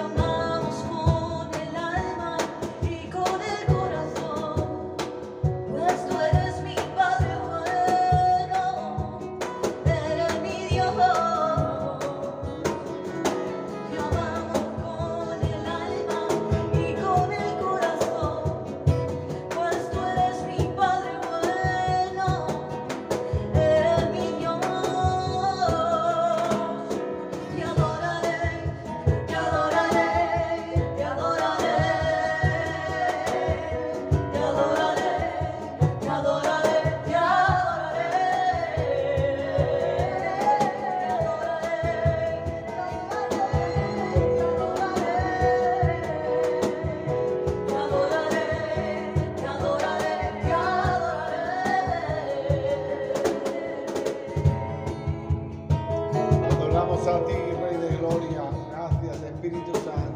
your mind. a ti, Rey de Gloria. Gracias, Espíritu Santo.